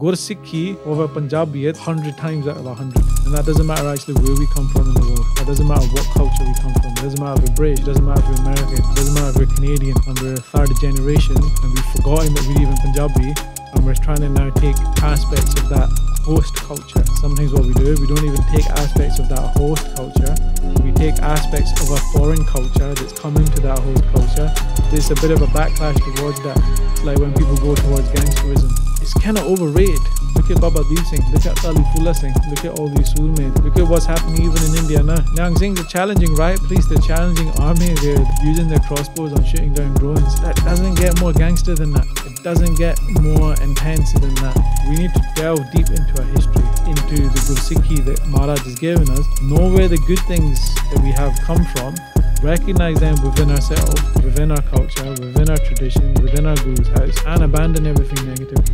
Gursikhi over Punjabiyat 100 times out of 100. And that doesn't matter actually where we come from in the world. That doesn't matter what culture we come from. It doesn't matter if we're British, it doesn't matter if we're American, it doesn't matter if we're Canadian and we're a third generation and we've forgotten that we live in Punjabi and we're trying to now take aspects of that host culture. Sometimes what we do, we don't even take aspects of that host culture. We take aspects of a foreign culture that's coming to that host culture. There's a bit of a backlash towards that. It's like when people go towards gangsterism. It's kind of overrated. Look at Baba Deep Singh, look at Akali Phula Singh, look at all these soulmates, look at what's happening even in India now. Nihang Singhs are challenging riot police, they're challenging army, they're using their crossbows on shooting down drones. That doesn't get more gangster than that. It doesn't get more intense than that. We need to delve deep into our history, into the Gursikhi that Maharaj has given us, know where the good things that we have come from, recognize them within ourselves, within our culture, within our tradition, within our Guru's house, and abandon everything negative.